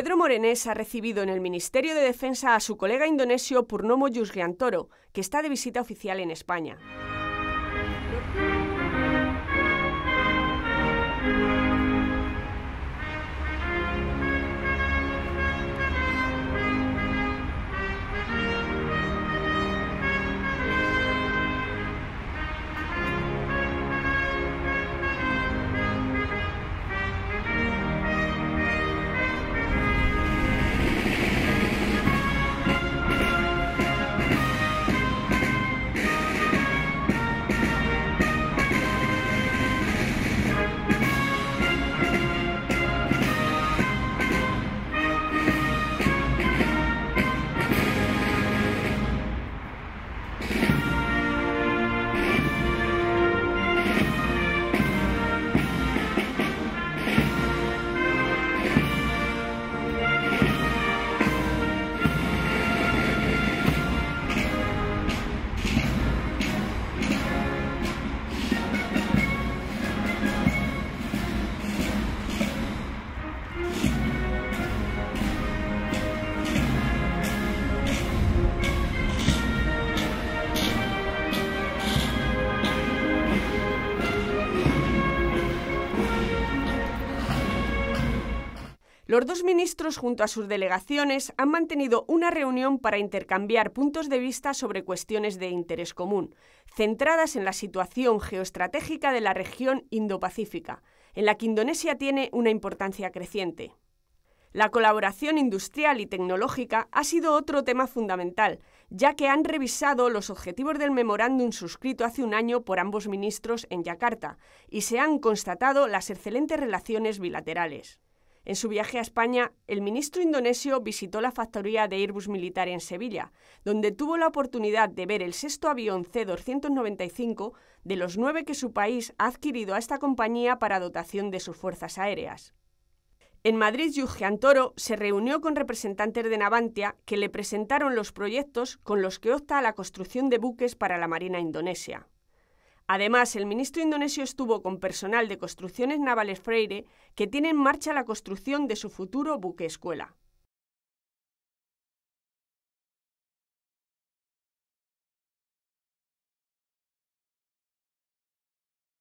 Pedro Morenés ha recibido en el Ministerio de Defensa a su colega indonesio Purnomo Yusgiantoro, que está de visita oficial en España. Los dos ministros, junto a sus delegaciones, han mantenido una reunión para intercambiar puntos de vista sobre cuestiones de interés común, centradas en la situación geoestratégica de la región Indo-Pacífica, en la que Indonesia tiene una importancia creciente. La colaboración industrial y tecnológica ha sido otro tema fundamental, ya que han revisado los objetivos del memorándum suscrito hace un año por ambos ministros en Yakarta y se han constatado las excelentes relaciones bilaterales. En su viaje a España, el ministro indonesio visitó la factoría de Airbus militar en Sevilla, donde tuvo la oportunidad de ver el sexto avión C-295 de los nueve que su país ha adquirido a esta compañía para dotación de sus fuerzas aéreas. En Madrid, Toro se reunió con representantes de Navantia que le presentaron los proyectos con los que opta a la construcción de buques para la Marina indonesia. Además, el ministro indonesio estuvo con personal de construcciones navales Freire que tiene en marcha la construcción de su futuro buque escuela.